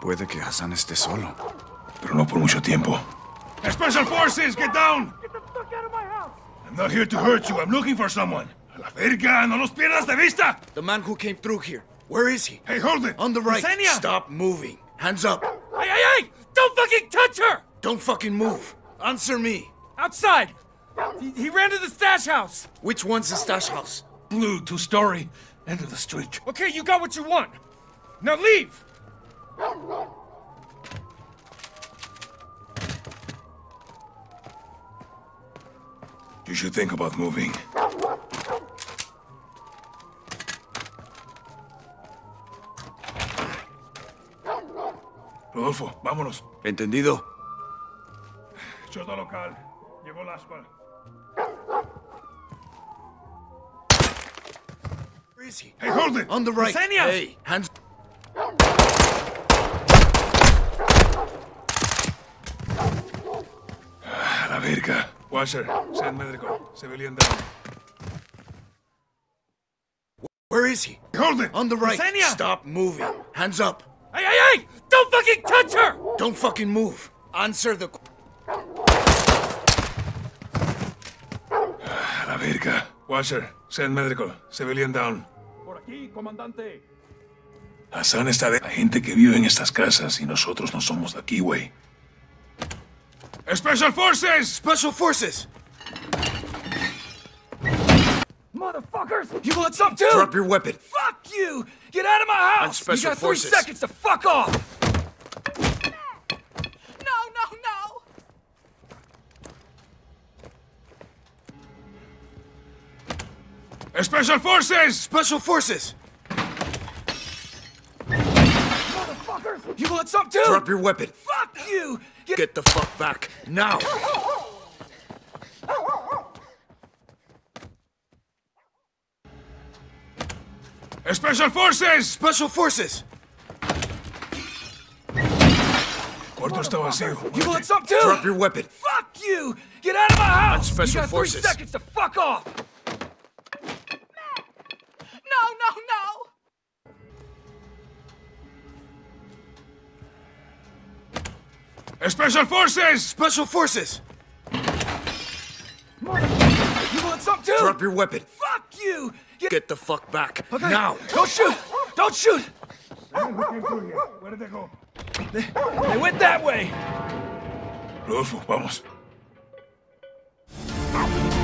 Puede que Hassan esté solo. Pero no por mucho tiempo. Special Forces, get down! Get the fuck out of my house! I'm not here to hurt you. I'm looking for someone. A la verga, no los pierdas de vista! The man who came through here. Where is he? Hey, hold it! On the right. Yesenia! Stop moving. Hands up. Hey, hey, hey! Don't fucking touch her! Don't fucking move. Answer me. Outside! He, he ran to the stash house! Which one's the stash house? Blue, two-story. End of the street. Okay, you got what you want. Now leave! You should think about moving. Rodolfo, vámonos. ¿Entendido? Chota local. Llegó el aspa. Where is he? Hey, hold it! On the right. Yesenia! Hey, hands. Washer, send medical. Civilian down. Where is he? Hold it! On the right. Yesenia! Stop moving. Hands up. Hey, hey, hey! Don't fucking touch her! Don't fucking move. Answer the. A la verga. Washer, send medical. Civilian down. Hassan está de... La gente que vive en estas casas y nosotros no somos de aquí, güey. Special Forces! Special forces. Motherfuckers! You want some too? Drop your weapon. Fuck you! Get out of my house! On special you got forces. three seconds to fuck off! No, no, no! Special Forces! Special forces. You want some too? Drop your weapon. Fuck you! Get Get the fuck back now. Special Forces! Special forces. Cuarto está vacío. You want some too? Drop your weapon. Fuck you! Get out of my house! special you got forces. three seconds to fuck off! Special Forces! Special forces. You want some too? Drop your weapon. Fuck you! Get, Get the fuck back Okay. now. Don't shoot! Don't shoot! Where did they go? They went that way! Rodolfo, vamos. No!